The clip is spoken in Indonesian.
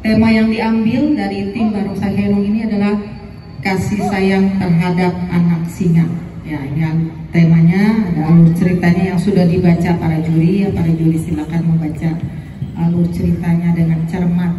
tema yang diambil dari tim Barongsai Helong ini adalah kasih sayang terhadap anak singa. Ya, yang temanya ada alur ceritanya yang sudah dibaca para juri. Ya, para juri silakan membaca alur ceritanya dengan cermat